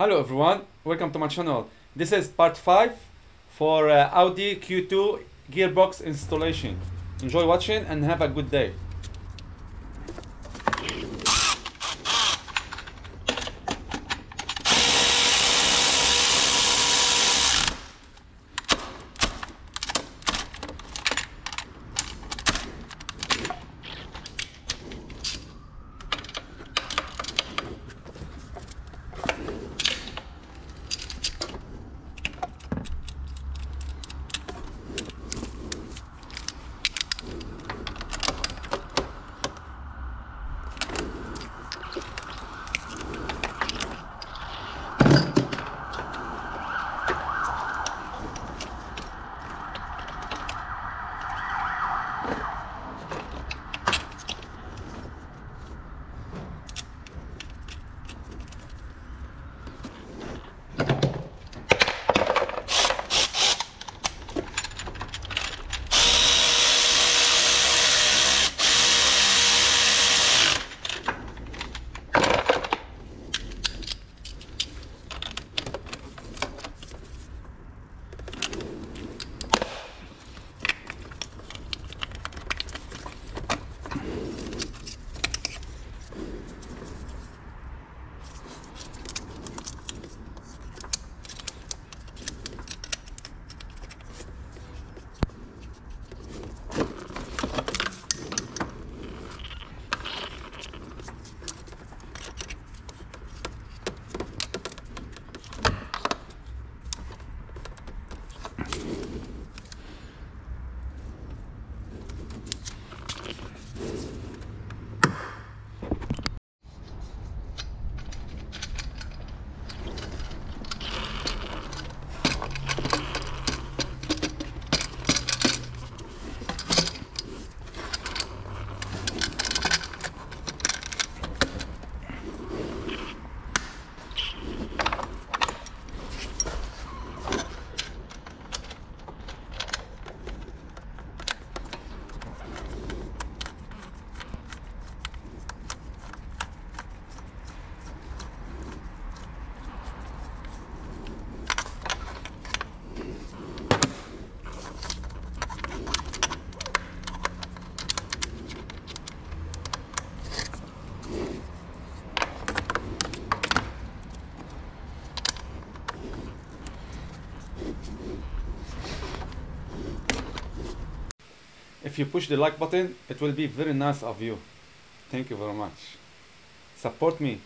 Hello everyone, welcome to my channel. This is part 5 for uh, Audi Q2 gearbox installation. Enjoy watching and have a good day. If you push the like button, it will be very nice of you. Thank you very much. Support me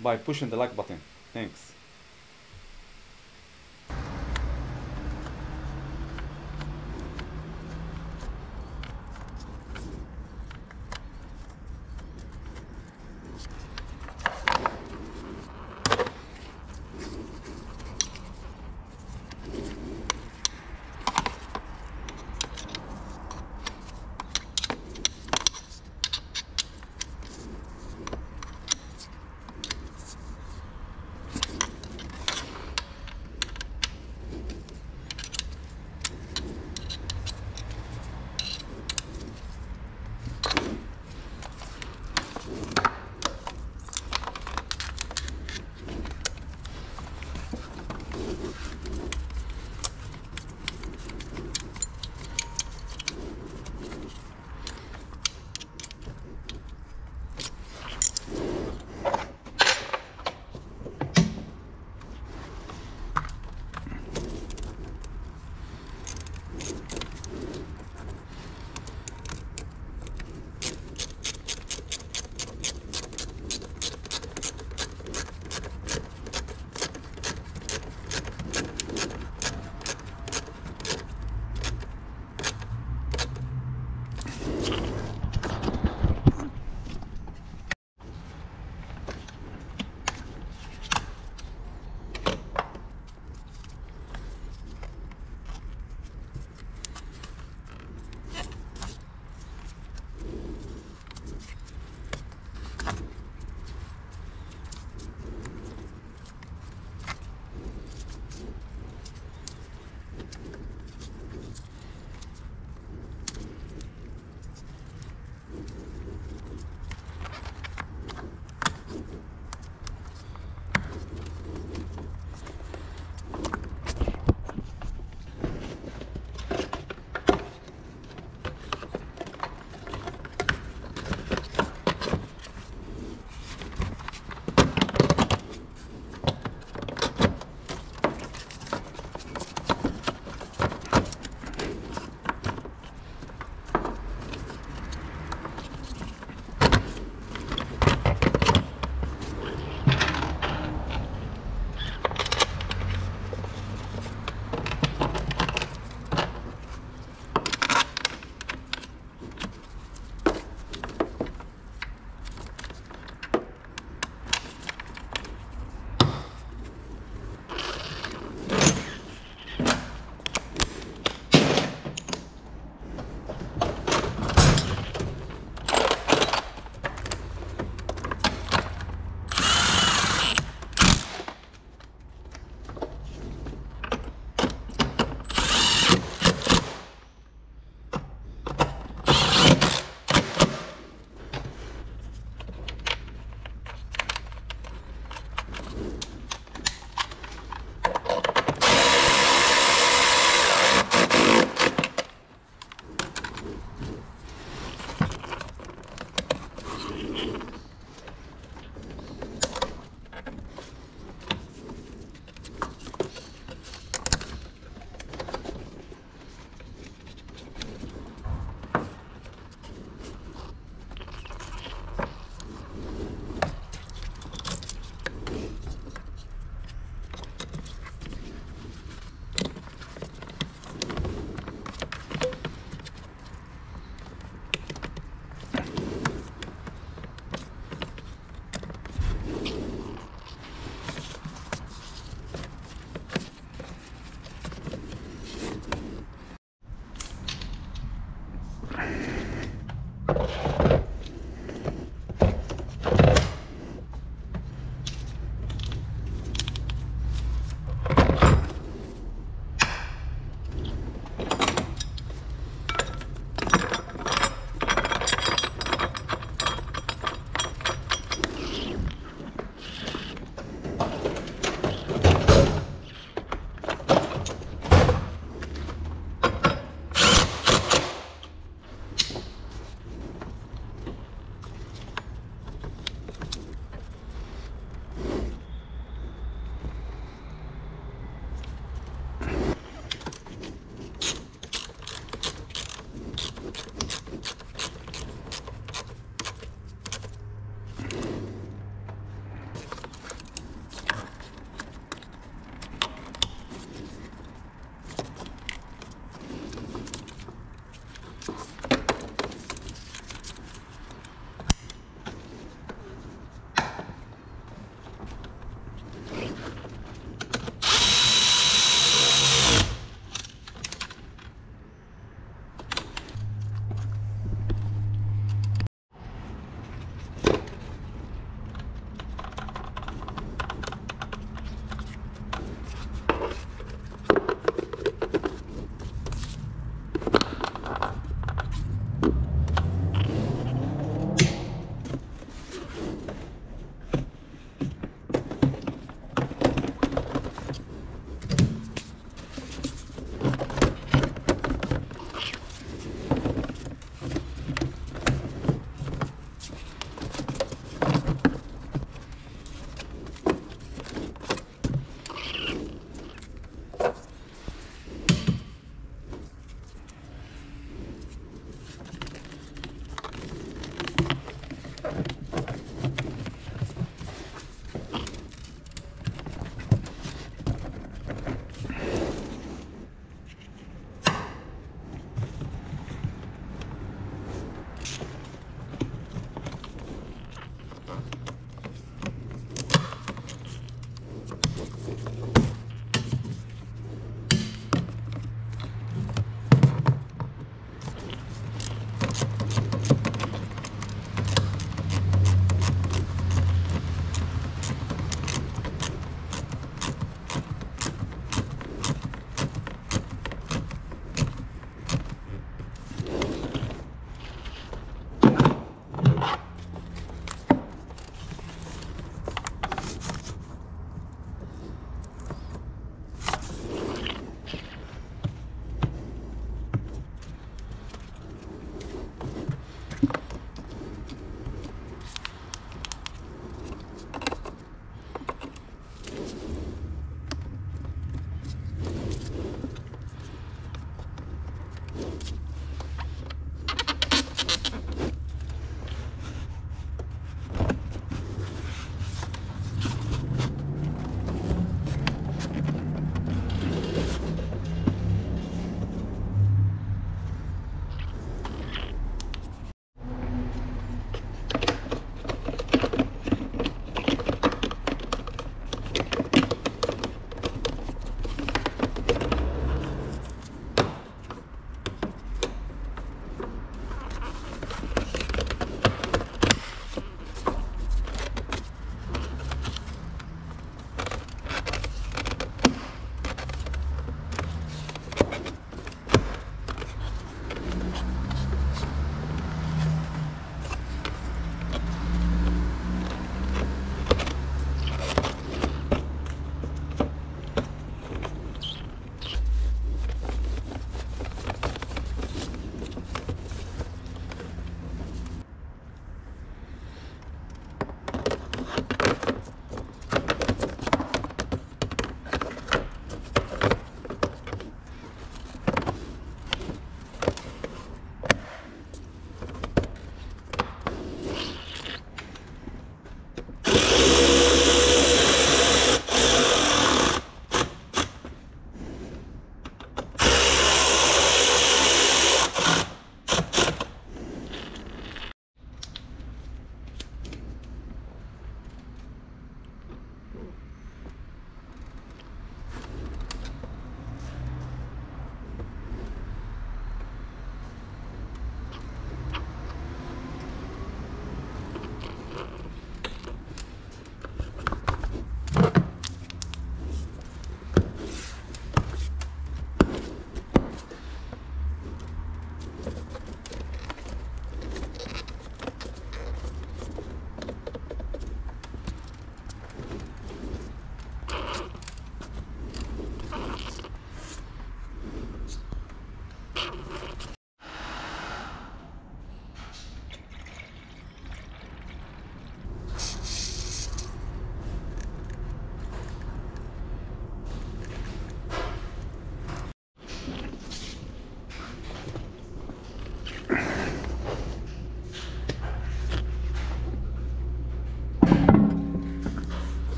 by pushing the like button. Thanks.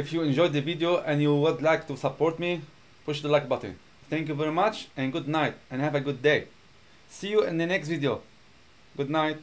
If you enjoyed the video and you would like to support me push the like button. Thank you very much and good night and have a good day. See you in the next video. Good night